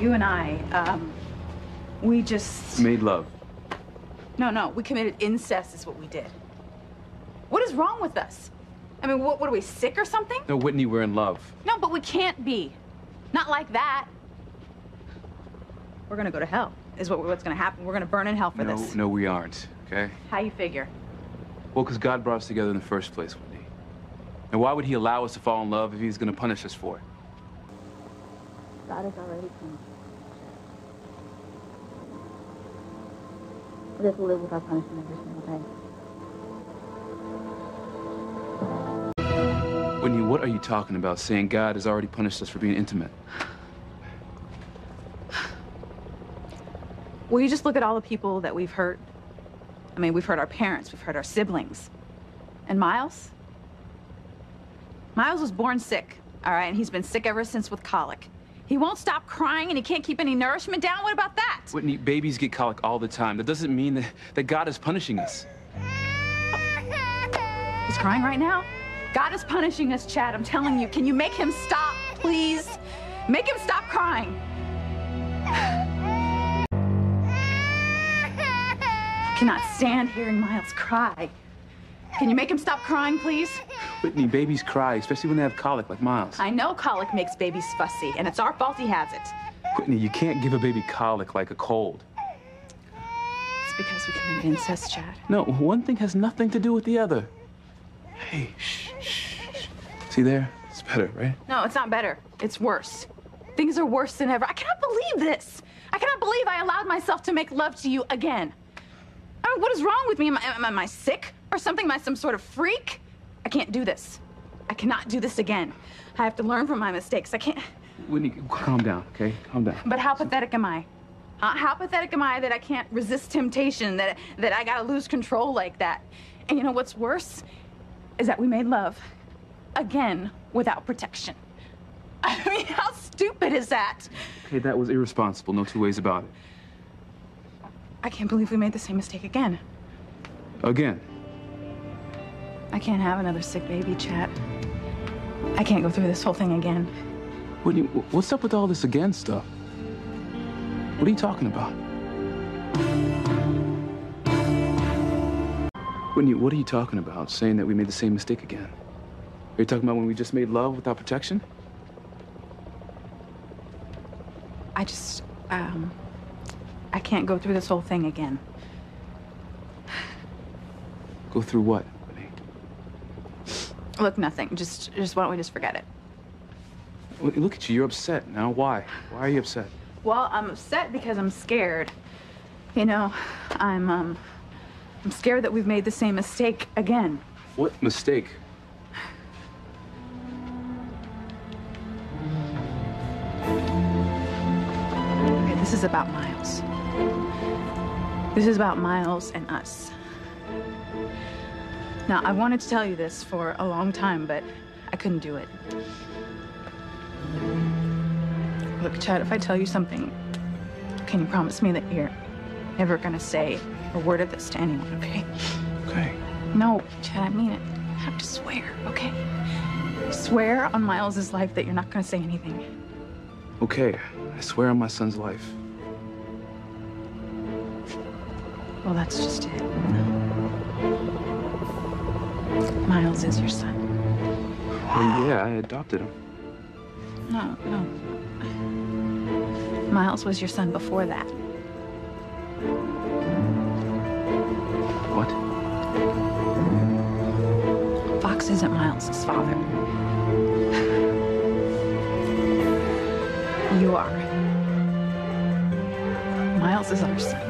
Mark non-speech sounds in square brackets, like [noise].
You and I, um, we just. Made love. No, no, we committed incest, is what we did. What is wrong with us? I mean, what, what are we, sick or something? No, Whitney, we're in love. No, but we can't be. Not like that. We're gonna go to hell, is what, what's gonna happen. We're gonna burn in hell for no, this. no, we aren't, okay? How you figure? Well, because God brought us together in the first place, Whitney. And why would he allow us to fall in love if he's gonna punish us for it? God has already punished us. Just live without punishment every single day. Whitney, what are you talking about saying God has already punished us for being intimate? Will you just look at all the people that we've hurt? I mean, we've hurt our parents, we've hurt our siblings. And Miles? Miles was born sick, all right, and he's been sick ever since with colic. He won't stop crying and he can't keep any nourishment down. What about that? Whitney, babies get colic all the time. That doesn't mean that, that God is punishing us. He's crying right now? God is punishing us, Chad. I'm telling you. Can you make him stop, please? Make him stop crying. cannot stand hearing Miles cry. Can you make him stop crying, please? Whitney, babies cry, especially when they have colic like Miles. I know colic makes babies fussy, and it's our fault he has it. Whitney, you can't give a baby colic like a cold. It's because we committed incest, Chad. No, one thing has nothing to do with the other. Hey, shh, shh, shh. See there? It's better, right? No, it's not better. It's worse. Things are worse than ever. I cannot believe this. I cannot believe I allowed myself to make love to you again. I mean, what is wrong with me? Am I, am, am I sick or something? Am I some sort of freak? I can't do this. I cannot do this again. I have to learn from my mistakes. I can't. Whitney, calm down, okay? Calm down. But how pathetic am I? Huh? How pathetic am I that I can't resist temptation, that, that I gotta lose control like that? And you know what's worse? Is that we made love again without protection. [laughs] I mean, how stupid is that? Okay, that was irresponsible. No two ways about it. I can't believe we made the same mistake again. Again. I can't have another sick baby, Chad. I can't go through this whole thing again. Whitney, what's up with all this again stuff? What are you talking about? Whitney, what are you talking about? Saying that we made the same mistake again? Are you talking about when we just made love without protection? I just, um, I can't go through this whole thing again. Go through what? Look, nothing. Just, just why don't we just forget it? Look at you. You're upset now. Why? Why are you upset? Well, I'm upset because I'm scared. You know, I'm, um, I'm scared that we've made the same mistake again. What mistake? Okay, this is about Miles. This is about Miles and us. Now, I wanted to tell you this for a long time, but I couldn't do it. Look, Chad, if I tell you something, can you promise me that you're never gonna say a word of this to anyone, okay? Okay. No, Chad, I mean it. You have to swear, okay? Swear on Miles's life that you're not gonna say anything. Okay. I swear on my son's life. Well, that's just it. Miles is your son. Well, yeah, I adopted him. No, no. Miles was your son before that. What? Fox isn't Miles's father. You are. Miles is our son.